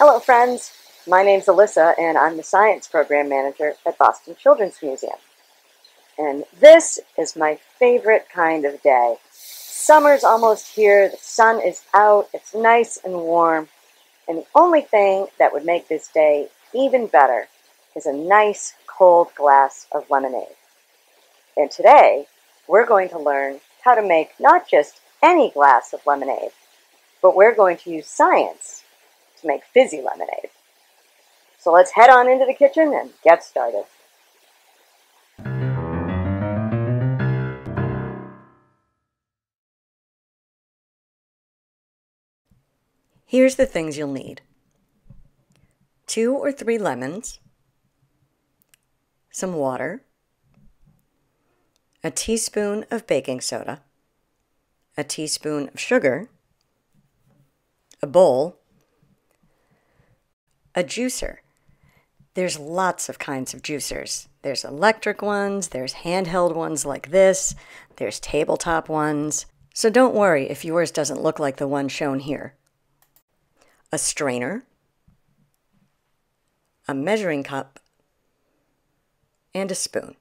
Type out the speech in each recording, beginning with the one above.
Hello, friends. My name's Alissa, and I'm the Science Program Manager at Boston Children's Museum. And this is my favorite kind of day. Summer's almost here, the sun is out, it's nice and warm, and the only thing that would make this day even better is a nice cold glass of lemonade. And today, we're going to learn how to make not just any glass of lemonade, but we're going to use science make fizzy lemonade. So let's head on into the kitchen and get started. Here's the things you'll need. Two or three lemons, some water, a teaspoon of baking soda, a teaspoon of sugar, a bowl, a juicer. There's lots of kinds of juicers. There's electric ones, there's handheld ones like this, there's tabletop ones. So don't worry if yours doesn't look like the one shown here. A strainer, a measuring cup, and a spoon.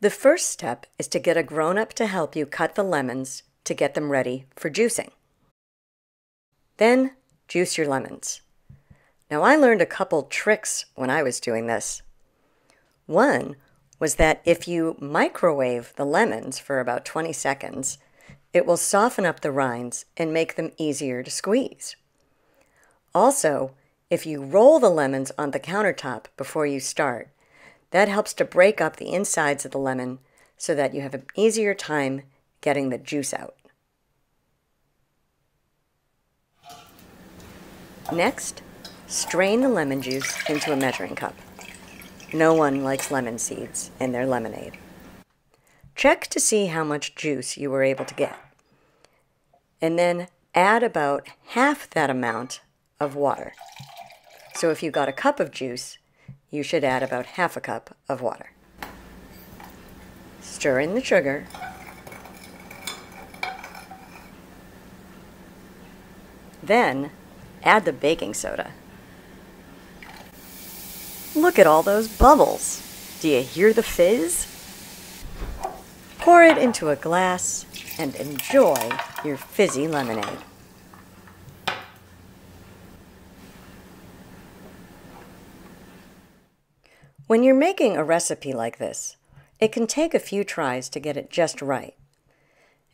The first step is to get a grown-up to help you cut the lemons to get them ready for juicing. Then juice your lemons. Now I learned a couple tricks when I was doing this. One was that if you microwave the lemons for about 20 seconds, it will soften up the rinds and make them easier to squeeze. Also, if you roll the lemons on the countertop before you start, that helps to break up the insides of the lemon so that you have an easier time getting the juice out. Next, strain the lemon juice into a measuring cup. No one likes lemon seeds in their lemonade. Check to see how much juice you were able to get. And then add about half that amount of water. So if you got a cup of juice, you should add about half a cup of water. Stir in the sugar. Then add the baking soda. Look at all those bubbles. Do you hear the fizz? Pour it into a glass and enjoy your fizzy lemonade. When you're making a recipe like this, it can take a few tries to get it just right.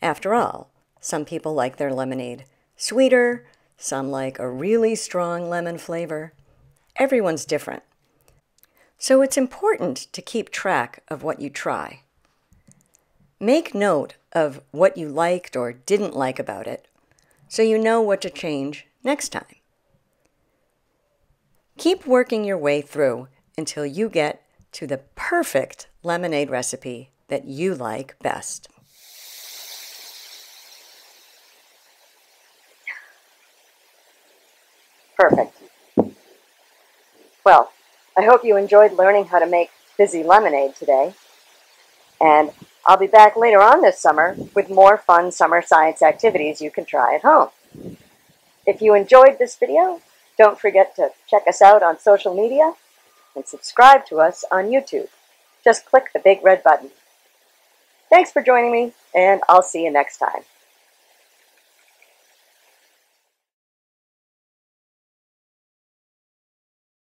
After all, some people like their lemonade sweeter, some like a really strong lemon flavor. Everyone's different. So it's important to keep track of what you try. Make note of what you liked or didn't like about it so you know what to change next time. Keep working your way through until you get to the perfect lemonade recipe that you like best. Perfect. Well, I hope you enjoyed learning how to make fizzy lemonade today. And I'll be back later on this summer with more fun summer science activities you can try at home. If you enjoyed this video, don't forget to check us out on social media and subscribe to us on YouTube. Just click the big red button. Thanks for joining me, and I'll see you next time.